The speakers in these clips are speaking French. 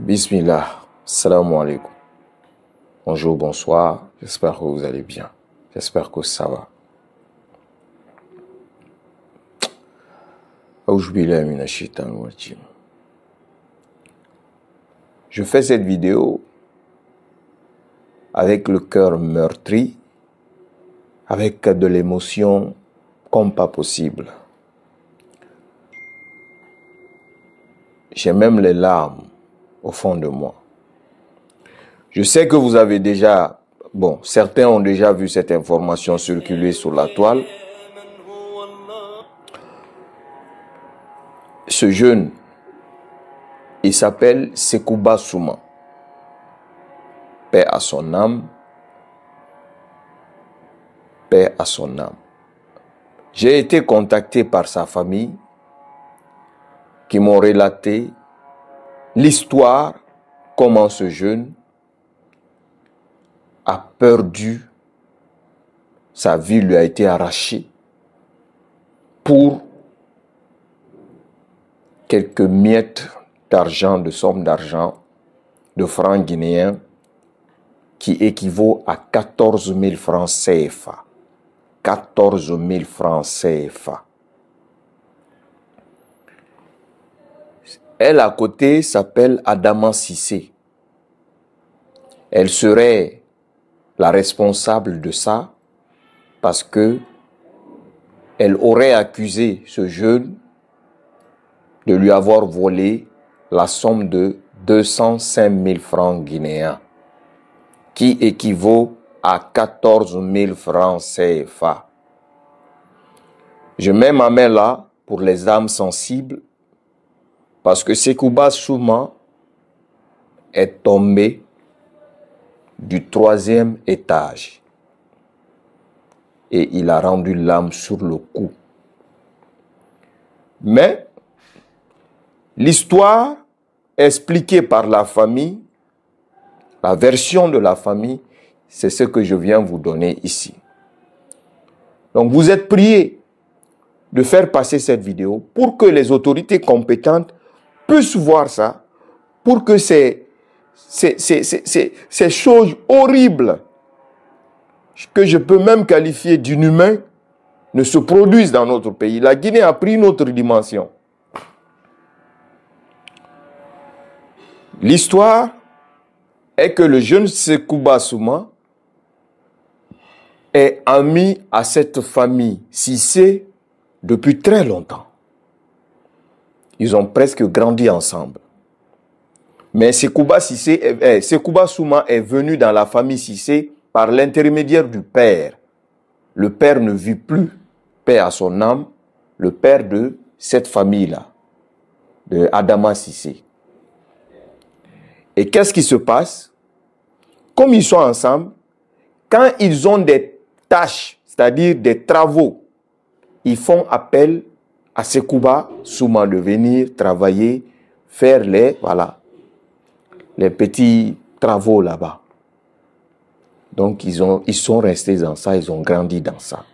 Bismillah, salam alaikum. Bonjour, bonsoir, j'espère que vous allez bien. J'espère que ça va. Je fais cette vidéo avec le cœur meurtri, avec de l'émotion comme pas possible. J'ai même les larmes au fond de moi. Je sais que vous avez déjà, bon, certains ont déjà vu cette information circuler sur la toile. Ce jeune, il s'appelle Sekouba Souma. Paix à son âme. Paix à son âme. J'ai été contacté par sa famille qui m'ont relaté l'histoire, comment ce jeune a perdu, sa vie lui a été arrachée pour quelques miettes d'argent, de sommes d'argent, de francs guinéens, qui équivaut à 14 000 francs CFA. 14 000 francs CFA. Elle à côté s'appelle Adama Sissé. Elle serait la responsable de ça parce que elle aurait accusé ce jeune de lui avoir volé la somme de 205 000 francs guinéens, qui équivaut à 14 000 francs CFA. Je mets ma main là pour les âmes sensibles parce que Sekouba Souma est tombé du troisième étage et il a rendu l'âme sur le cou. Mais l'histoire expliquée par la famille, la version de la famille, c'est ce que je viens vous donner ici. Donc vous êtes priés de faire passer cette vidéo pour que les autorités compétentes puissent voir ça, pour que ces, ces, ces, ces choses horribles, que je peux même qualifier d'inhumains, ne se produisent dans notre pays. La Guinée a pris une autre dimension. L'histoire est que le jeune Sekouba Souma est ami à cette famille Sissé depuis très longtemps. Ils ont presque grandi ensemble. Mais Sekouba, Sissé, eh, Souma est venu dans la famille Sissé par l'intermédiaire du père. Le père ne vit plus, père à son âme, le père de cette famille-là, de Adama Sissé. Et qu'est-ce qui se passe? Comme ils sont ensemble, quand ils ont des tâches, c'est-à-dire des travaux, ils font appel à Sekouba souvent de venir travailler, faire les, voilà, les petits travaux là-bas. Donc ils, ont, ils sont restés dans ça, ils ont grandi dans ça.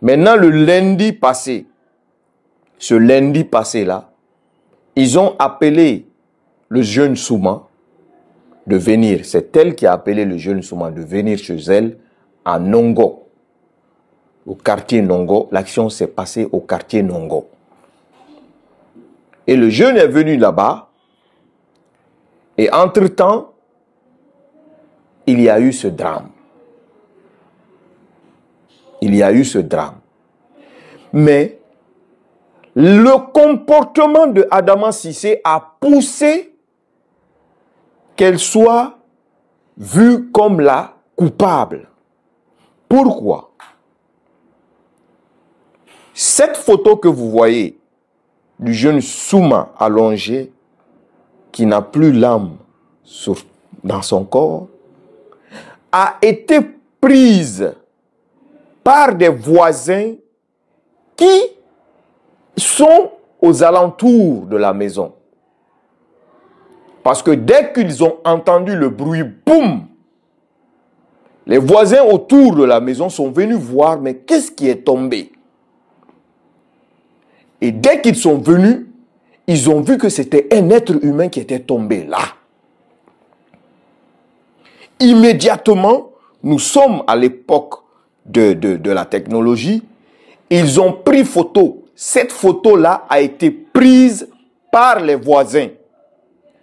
Maintenant, le lundi passé, ce lundi passé là, ils ont appelé le jeune Souma de venir. C'est elle qui a appelé le jeune Souma de venir chez elle à Nongo, au quartier Nongo. L'action s'est passée au quartier Nongo. Et le jeune est venu là-bas. Et entre-temps, il y a eu ce drame. Il y a eu ce drame. Mais le comportement de Adama Sissé a poussé qu'elle soit vue comme la coupable. Pourquoi? Cette photo que vous voyez du jeune Souma allongé, qui n'a plus l'âme dans son corps, a été prise par des voisins qui sont aux alentours de la maison. Parce que dès qu'ils ont entendu le bruit, boum, les voisins autour de la maison sont venus voir, mais qu'est-ce qui est tombé? Et dès qu'ils sont venus, ils ont vu que c'était un être humain qui était tombé là. Immédiatement, nous sommes à l'époque de, de, la technologie, ils ont pris photo. Cette photo-là a été prise par les voisins.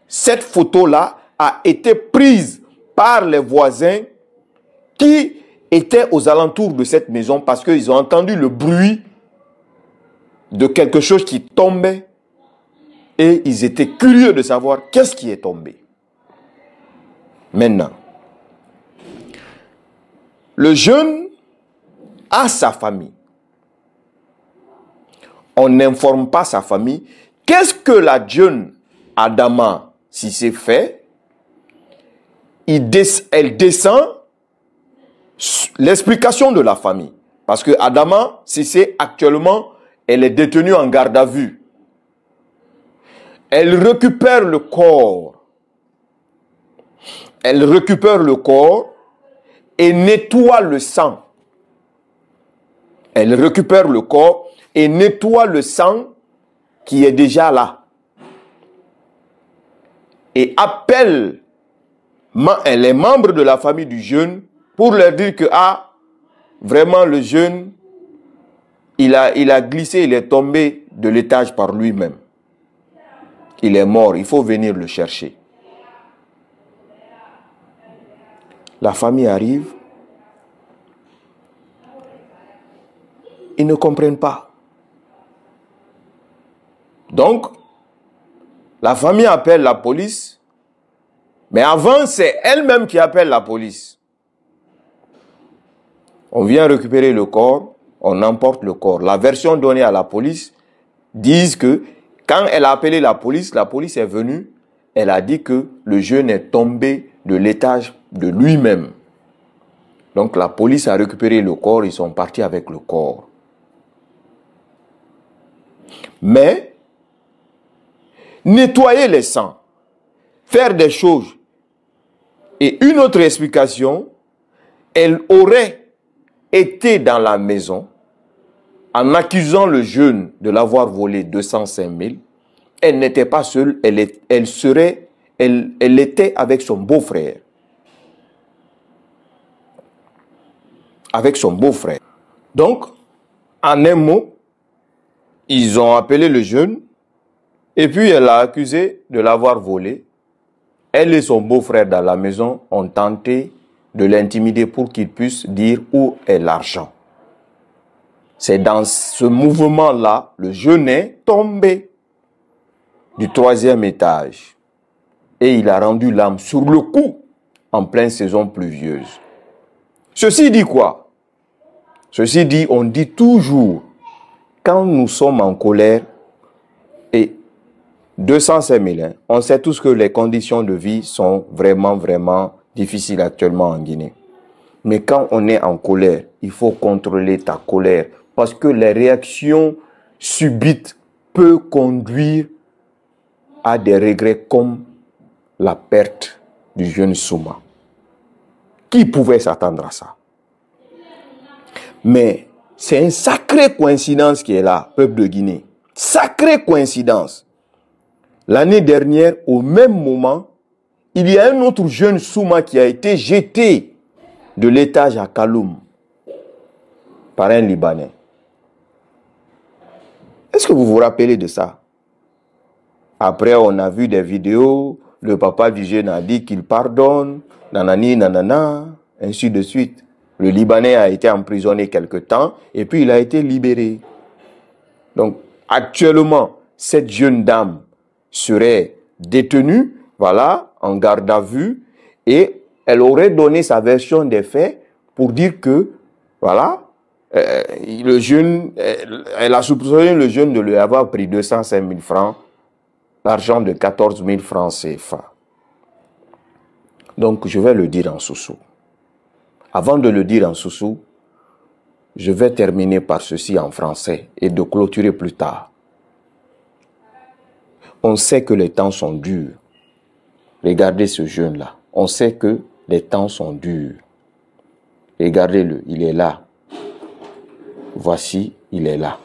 Cette photo-là a été prise par les voisins qui étaient aux alentours de cette maison parce qu'ils ont entendu le bruit de quelque chose qui tombait et ils étaient curieux de savoir qu'est-ce qui est tombé. Maintenant, le jeune a sa famille. On n'informe pas sa famille. Qu'est-ce que la jeune Adama, si c'est fait, il elle descend l'explication de la famille. Parce que Adama, si c'est actuellement, elle est détenue en garde à vue. Elle récupère le corps. Elle récupère le corps et nettoie le sang. Elle récupère le corps et nettoie le sang qui est déjà là. Et appelle les membres de la famille du jeune pour leur dire que, ah, vraiment le jeune, il a, glissé, il est tombé de l'étage par lui-même. Il est mort, il faut venir le chercher. La famille arrive. Ils ne comprennent pas. Donc, la famille appelle la police, mais avant, c'est elle-même qui appelle la police. On vient récupérer le corps, on emporte le corps. La version donnée à la police dit que quand elle a appelé la police, la police est venue, elle a dit que le jeune est tombé de l'étage de lui-même. Donc la police a récupéré le corps, ils sont partis avec le corps. Mais nettoyer les sangs, faire des choses. Et une autre explication, elle aurait été dans la maison en accusant le jeune de l'avoir volé 205 000, elle n'était pas seule, elle, serait, elle était avec son beau-frère. Avec son beau-frère. Donc, en un mot, ils ont appelé le jeune et puis elle l'a accusé de l'avoir volé. Elle et son beau-frère dans la maison ont tenté de l'intimider pour qu'il puisse dire où est l'argent. C'est dans ce mouvement-là, le jeune est tombé du troisième étage. Et il a rendu l'âme sur le coup en pleine saison pluvieuse. Ceci dit quoi? Ceci dit, on dit toujours, quand nous sommes en colère, et 205 000, hein, on sait tous que les conditions de vie sont vraiment, vraiment difficiles actuellement en Guinée. Mais quand on est en colère, il faut contrôler ta colère parce que les réactions subites peuvent conduire à des regrets comme la perte du jeune Souma. Qui pouvait s'attendre à ça? Mais c'est une sacrée coïncidence qui est là, peuple de Guinée. Sacrée coïncidence. L'année dernière, au même moment, il y a un autre jeune Souma qui a été jeté de l'étage à Kaloum par un Libanais. Est-ce que vous vous rappelez de ça? Après, on a vu des vidéos, le papa du jeune a dit qu'il pardonne, nanani, nanana, ainsi de suite. Le Libanais a été emprisonné quelque temps et puis il a été libéré. Donc, actuellement, cette jeune dame serait détenue, voilà, en garde à vue et elle aurait donné sa version des faits pour dire que, voilà, euh, le jeune, euh, elle a soupçonné le jeune de lui avoir pris 205 000 francs, l'argent de 14 000 francs CFA. Donc, je vais le dire en sous-sous. Avant de le dire en sous-sous, je vais terminer par ceci en français et de clôturer plus tard. On sait que les temps sont durs. Regardez ce jeune-là. On sait que les temps sont durs. Regardez-le, il est là voici, il est là.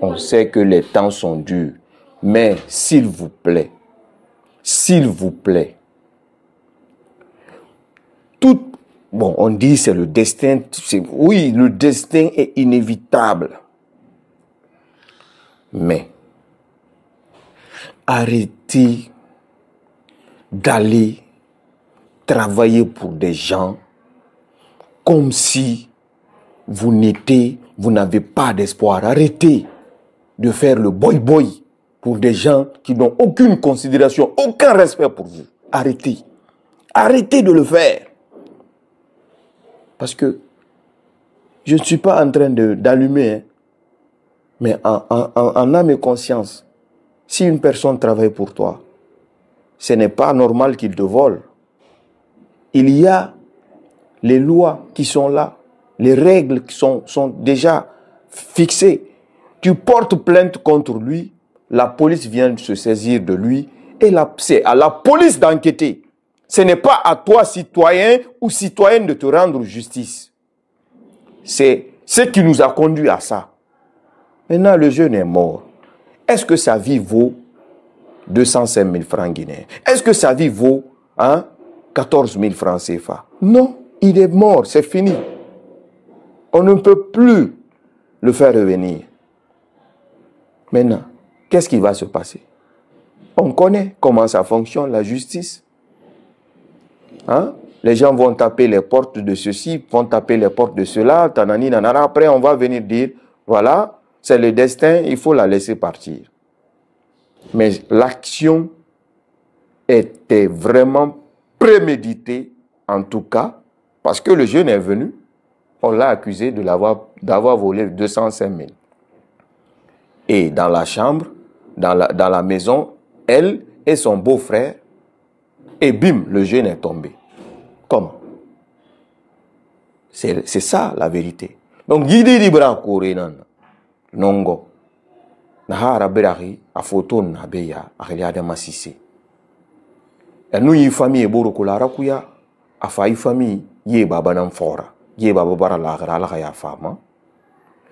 On sait que les temps sont durs. Mais s'il vous plaît, s'il vous plaît, tout, bon, on dit c'est le destin, oui, le destin est inévitable. Mais arrêtez d'aller travailler pour des gens comme si vous n'étiez, vous n'avez pas d'espoir. Arrêtez de faire le boy-boy pour des gens qui n'ont aucune considération, aucun respect pour vous. Arrêtez. Arrêtez de le faire. Parce que je ne suis pas en train d'allumer, hein. mais en, âme et conscience, si une personne travaille pour toi, ce n'est pas normal qu'il te vole. Il y a les lois qui sont là, les règles qui sont, déjà fixées. Tu portes plainte contre lui, la police vient se saisir de lui et c'est à la police d'enquêter. Ce n'est pas à toi, citoyen ou citoyenne, de te rendre justice. C'est ce qui nous a conduit à ça. Maintenant, le jeune est mort. Est-ce que sa vie vaut 205 000 francs guinéens Est-ce que sa vie vaut hein, 14 000 francs CFA Non, il est mort, c'est fini. On ne peut plus le faire revenir. Maintenant, qu'est-ce qui va se passer? On connaît comment ça fonctionne, la justice. Hein? Les gens vont taper les portes de ceci, vont taper les portes de cela. Après, on va venir dire, voilà, c'est le destin, il faut la laisser partir. Mais l'action était vraiment préméditée, en tout cas, parce que le jeune est venu, on l'a accusé d'avoir volé 205 000. Et dans la chambre, dans la, maison, elle et son beau-frère, et bim, le jeune est tombé. Comment? C'est ça la vérité. Donc, Guidi Libra Nongo. na ha arabiragi afoton na beya akhili adama sise. Anu yi fami e boro kula rakuya afa yi fami ye baba nan fora ye baba bara la akhira ala ya fama.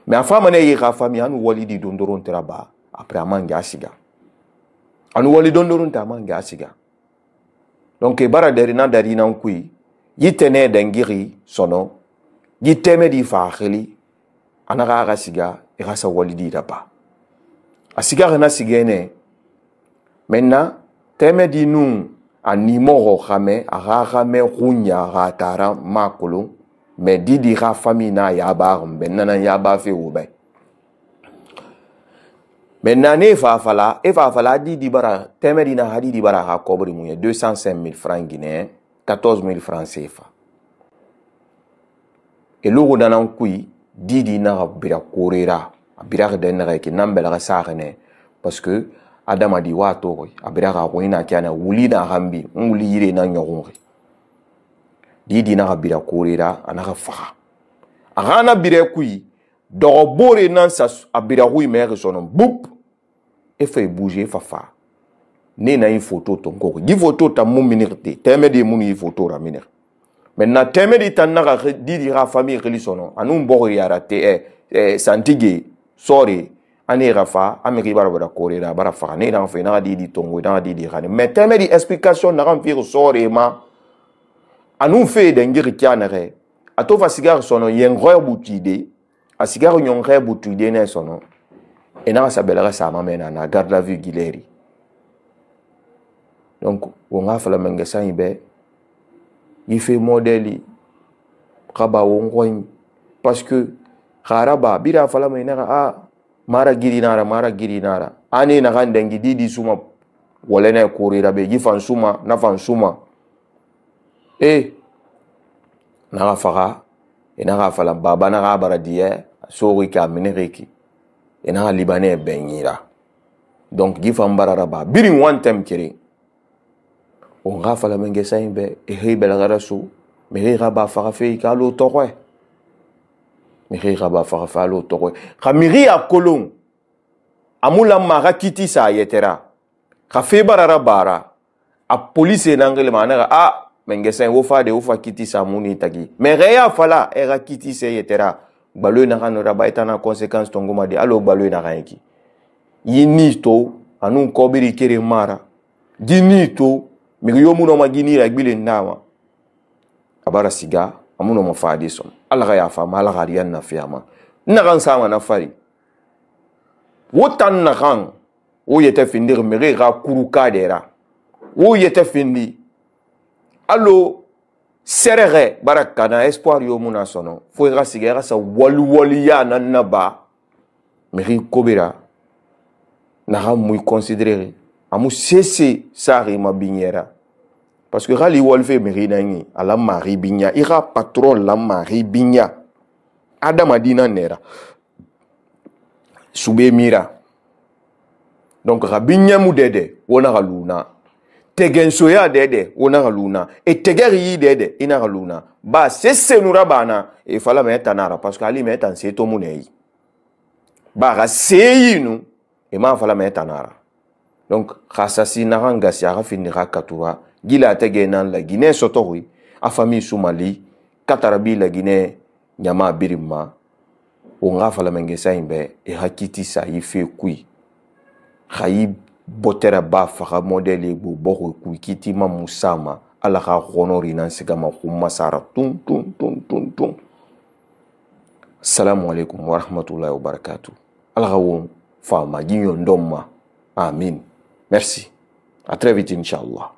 Me afama ne ye ga fami anu walidi dondoron teraba après amangi asiga anu wali dondoron ta amangi asiga donc e bara dari na dari nan kui yitene dengiri sono yiteme di fa akhili anaga aga siga e igasa walidi raba asikare na sigene maintenant teme di nu a nimogo game a ga game go nya ga tara makolo. Me di di ga fami na ya ba gombe nana ya ba fe o be maintenant ne fa fala e fa fala di di bara teme di na hadi di bara ha kobri mu ye 205000 francs guinéen 14000 francs CFA elogo dana nkui di di na ga bira korera abiraga denere ki nambelaga sagene parce que adamadi wa togoy abiraga koyina kana wuli na gambi wuli yire na nyogonge didi naga bira korera anaga faga aga na bira kuyi dogo bore nan sa abira kuyi mege sono bup e fe bouger e fa fa ne na photo to ngoko di photo ta mu minirte teme de mu yi photo ra minir maintenant teme de tan naga didi ga famille kili sono anu mbogo yara te eh, eh, santige. sorry. Ani e ka fa an bɛ k'i bara bada kore da bara faga ne n'an fɛ n'a di di tongo n'a di di kani mɛ tɛmɛ di explication na kan fi ko sorry ma anu fɛ den jiri kya na kɛ a to fa sigar sono yen goy bu ti de a sigar nyon kɛ bu ti de ne sono. E n'a sa bela ka sa ma mɛ na na garde la vue gileri donc wo nga fala mɛ nga san ibɛ yi fɛ modèle ka ba wo ngoy parce que kharaba bira fala a mara giri mara giri ani na kan dengi didi suma wala na be gi fan suma na fan suma e naga faga naga fala baba naga bara diye sori ka miniriki ina libane benyira donc gifan barara ba birin wantem kiri. On ga fala saimbe e he belagara su me he ga ba faga fe ka lo me miri ga bafagefa le o togo ga miri ya kolong. A mo lamma ga kitisa a yetera ga febarara bara. A polise nange le maana ga a ah, mengesen wo fa de wo fa kitisa a mo ni tagi. Me ge ya fala e ga kitisa e yetera. Gbalo ye na ga nora ba e tana conséquence tongoma de ala o gbalo ye na ga yeki ye ni to anu nkobiri kere mara. Gi ni to miri yo mu no ma gi ni ra gbile ndama abara siga amuno ma fa de soma Allah ga ya fa ma Allah ga riyan na fiyama na kan sama na fari. Wotan na kan wo yete findir mi ga kuru kadera wo yete findi. Alo serere bara kana espoir yo muna sono. Fo ga siga ga sa wali wali ya nan na ba. Mi kobira na ha muy considérer amu sese sari ma binyera parce que rali wolfe miri nangi ala mari binya ira patron la mari binya adama dina nera. Sube mira. Donc rabinya mu dede wona galuna tegensoya dede wona galuna e tegeri yi dede ina galuna ba sese nura bana. E fala me tanara parce que ali me tan seto munei ba ga seyinu e ma fala me tanara donc xa sasina xa ngasi axa fini xa katura gila atege nan la guinée sotoxui a famille sumali katarabi la guinée ɲama birin ma wo nga falamenge sayin bɛ i e hakiti sa i fe kui. Xa botera bɔtɛra ba faxa modɛle gbo bɔxo kui kiti ma musa ma ala xa xɔnɔri nan sigama xumasara tun tun tun tun tun. Assalamu aleykum warahmatullahi wabarakatu ala xa wo faama jiɲɔ ma amin. Merci. À très vite inchallah